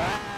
Alright.